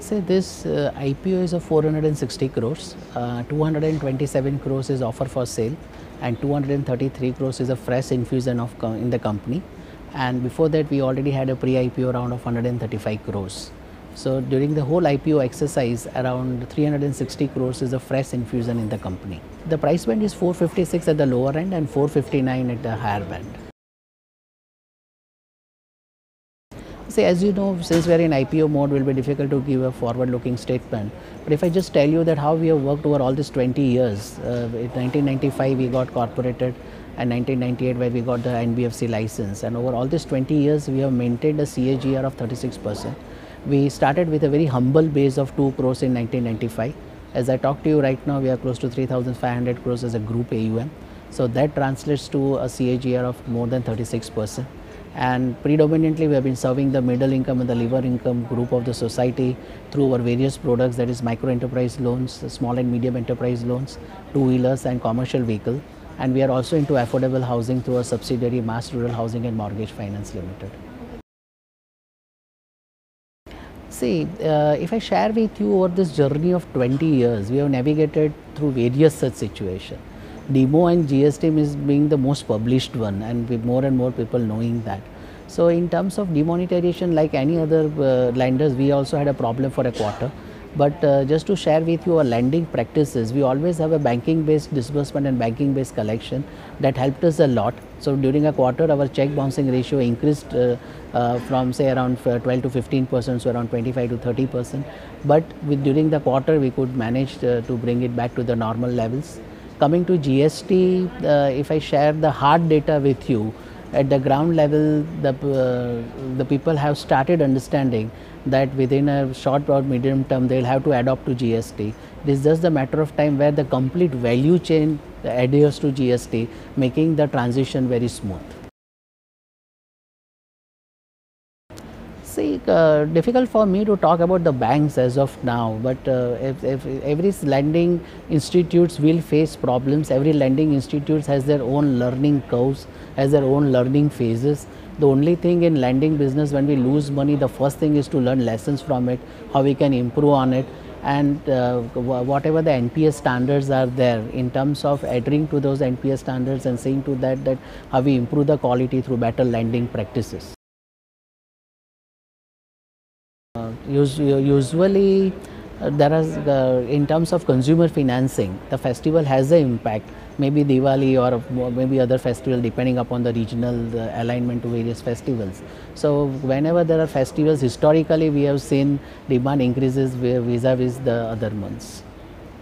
Say this uh, IPO is of 460 crores, uh, 227 crores is offer for sale and 233 crores is a fresh infusion of in the company and before that we already had a pre-IPO round of 135 crores. So during the whole IPO exercise around 360 crores is a fresh infusion in the company. The price band is 456 at the lower end and 459 at the higher band. See, as you know, since we are in IPO mode, it will be difficult to give a forward-looking statement. But if I just tell you that how we have worked over all these 20 years, uh, in 1995 we got corporated, and 1998 where we got the NBFC license, and over all these 20 years we have maintained a CAGR of 36 percent. We started with a very humble base of 2 crores in 1995. As I talk to you right now, we are close to 3,500 crores as a group AUM. So that translates to a CAGR of more than 36 percent and predominantly we have been serving the middle income and the lower income group of the society through our various products that is micro enterprise loans, small and medium enterprise loans, two wheelers and commercial vehicle and we are also into affordable housing through a subsidiary MAS Rural Housing and Mortgage Finance Limited. See, uh, if I share with you over this journey of 20 years, we have navigated through various such situations. DEMO and GST is being the most published one and with more and more people knowing that. So in terms of demonetization like any other uh, lenders we also had a problem for a quarter. But uh, just to share with you our lending practices, we always have a banking based disbursement and banking based collection that helped us a lot. So during a quarter our check bouncing ratio increased uh, uh, from say around 12 to 15 percent to around 25 to 30 percent. But with, during the quarter we could manage uh, to bring it back to the normal levels. Coming to GST, uh, if I share the hard data with you, at the ground level, the, uh, the people have started understanding that within a short or medium term, they will have to adopt to GST. It is just a matter of time where the complete value chain adheres to GST, making the transition very smooth. See, uh, difficult for me to talk about the banks as of now, but uh, if, if every lending institutes will face problems, every lending institutes has their own learning curves, has their own learning phases. The only thing in lending business when we lose money, the first thing is to learn lessons from it, how we can improve on it and uh, whatever the NPS standards are there in terms of adhering to those NPS standards and saying to that that how we improve the quality through better lending practices. Usually uh, there is uh, in terms of consumer financing the festival has an impact maybe Diwali or maybe other festival depending upon the regional uh, alignment to various festivals. So whenever there are festivals historically we have seen demand increases vis-a-vis -vis the other months.